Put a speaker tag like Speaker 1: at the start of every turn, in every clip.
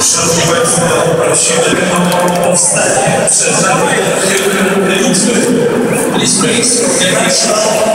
Speaker 1: Szanowni Państwo, prosimy o powstanie przed nami Litwy. Please raise the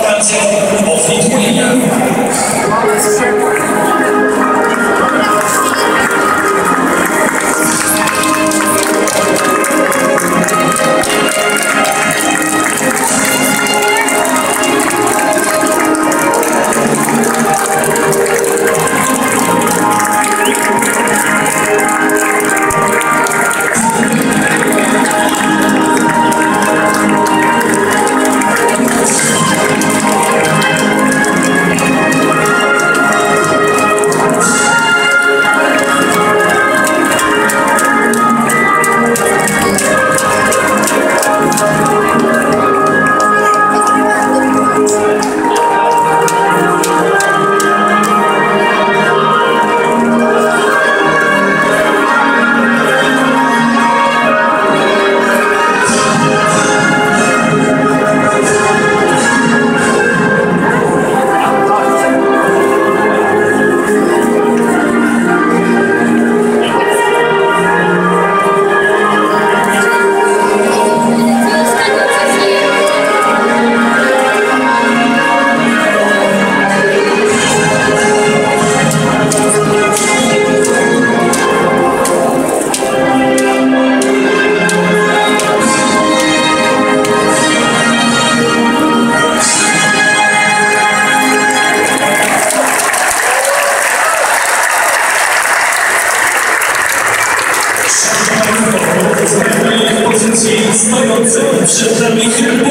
Speaker 1: pozycji stojącej przed nami hymn